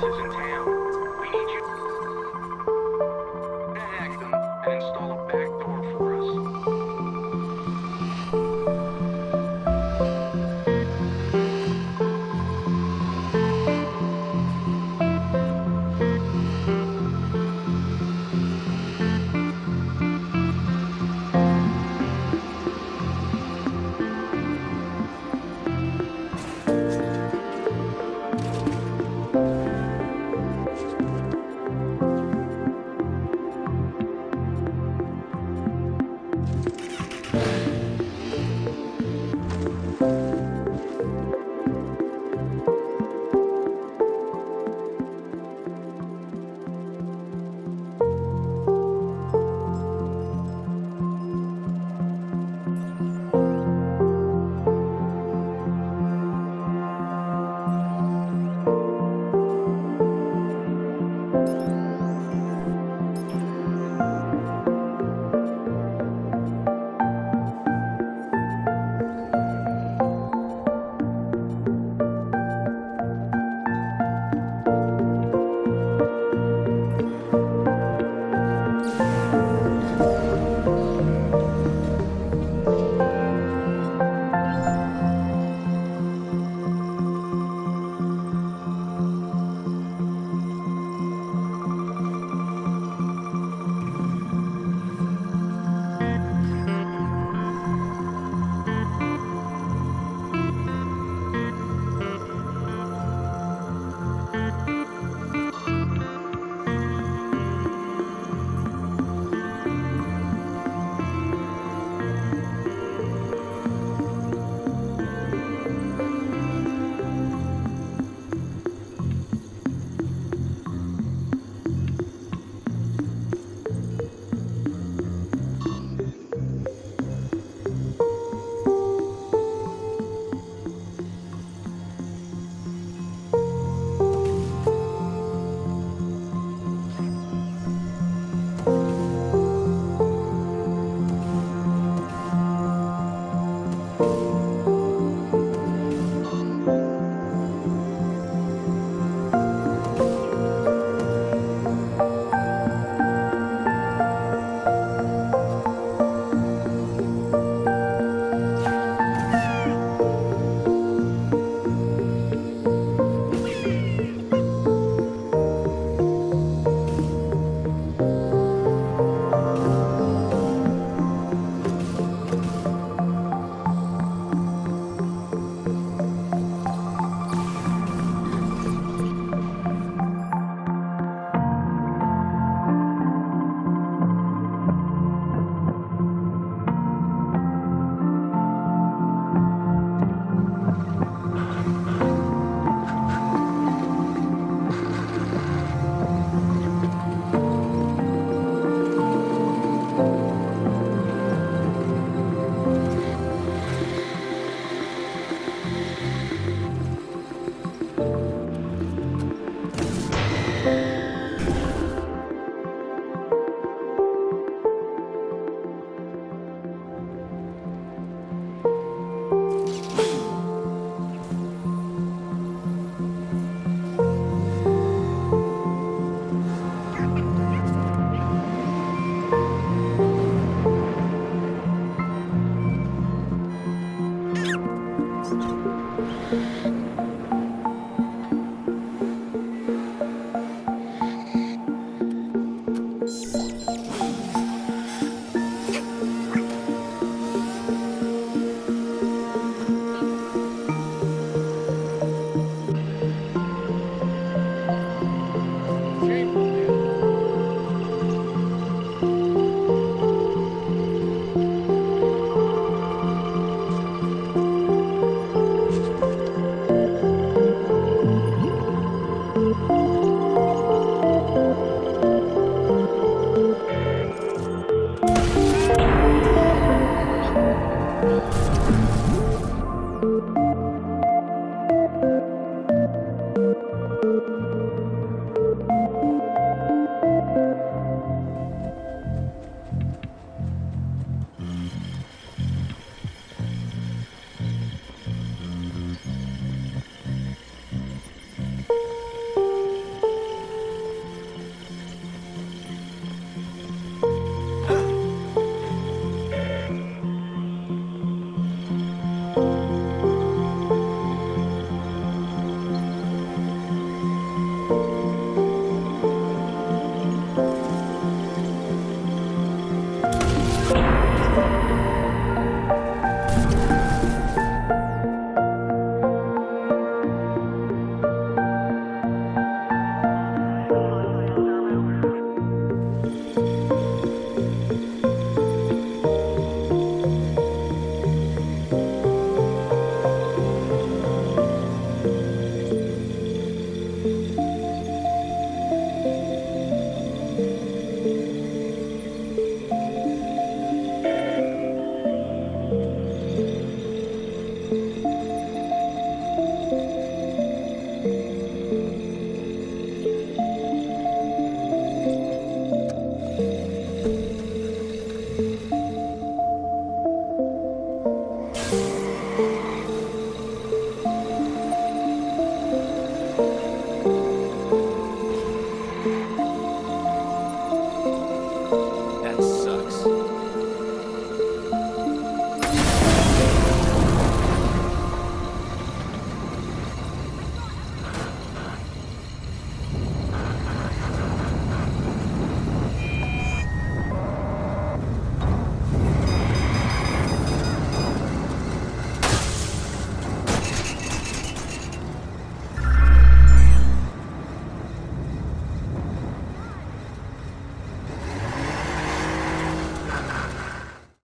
appliances in town. Thank